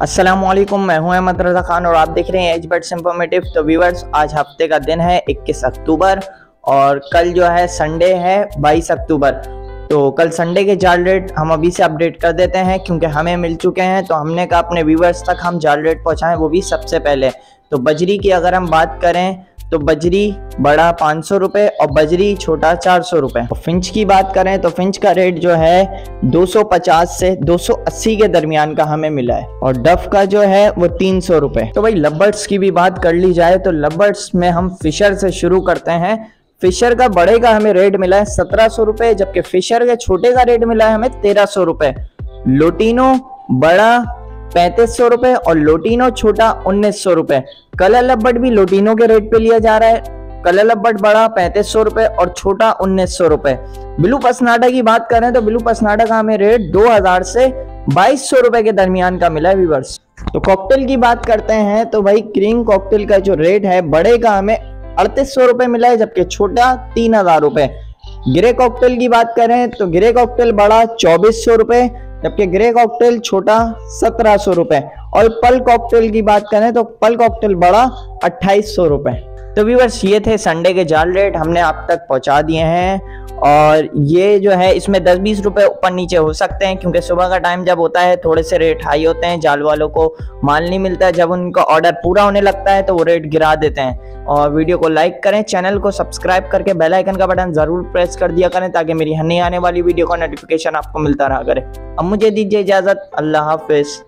वालेकुम मैं हूँ अहमद रजा खान और आप देख रहे हैं एज बट्स इंफॉर्मेटिव तो व्यूवर्स आज हफ़्ते का दिन है 21 अक्टूबर और कल जो है संडे है 22 अक्टूबर। तो कल संडे के जाल रेट हम अभी से अपडेट कर देते हैं, क्योंकि हमें मिल चुके हैं तो हमने कहा अपने व्यूवर्स तक हम जाल रेट पहुँचाएँ, वो भी सबसे पहले। तो बजरी की अगर हम बात करें तो बजरी बड़ा पाँच सौ रुपये और बजरी छोटा चार सौ रुपये फिंच की बात करें तो फिंच का रेट जो है 250 से 280 के दरमियान का हमें मिला है। और डफ का जो है वो तीन सौ रुपये तो भाई लबर्ड्स की भी बात कर ली जाए तो लबर्ड्स में हम फिशर से शुरू करते हैं। फिशर का बड़े का हमें रेट मिला है सत्रह सौ रुपये जबकि फिशर के छोटे का रेट मिला है हमें तेरह सौ रुपये लोटिनो बड़ा पैंतीस सौ रुपए और लोटिनो छोटा उन्नीस सौ रुपए। कलर लब्बट भी लोटिनो के रेट पे लिया जा रहा है। कलर लब्बट बड़ा पैंतीस सौ रुपए और छोटा उन्नीस सौ रुपए। ब्लू पसनाडा की बात करें तो ब्लू पसनाडा का हमें रेट दो हज़ार से बाईस सौ रुपए के दरमियान का मिला है व्यूवर्स तो कॉकटेल की बात करते हैं तो भाई क्रीम कॉकटेल का जो रेट है, बड़े का हमें अड़तीस सौ रुपए मिला है, जबकि छोटा तीन हज़ार रुपए। ग्रे कॉकटेल की बात करें तो ग्रे कॉकटेल बड़ा चौबीस सौ रुपए जबकि ग्रे कॉकटेल छोटा सत्रह सौ रुपए। और पल कॉकटेल की बात करें तो पल कॉकटेल बड़ा अट्ठाईस सौ रुपए। तो व्यूवर्स ये थे संडे के जाल रेट हमने आप तक पहुँचा दिए हैं। और ये जो है, इसमें दस बीस रुपए ऊपर नीचे हो सकते हैं, क्योंकि सुबह का टाइम जब होता है, थोड़े से रेट हाई होते हैं, जाल वालों को माल नहीं मिलता है। जब उनका ऑर्डर पूरा होने लगता है तो वो रेट गिरा देते हैं। और वीडियो को लाइक करें चैनल को सब्सक्राइब करके बेल आइकन का बटन ज़रूर प्रेस कर दिया करें, ताकि मेरी हनी आने वाली वीडियो का नोटिफिकेशन आपको मिलता रहा करे। अब मुझे दीजिए इजाज़त, अल्लाह हाफिज़।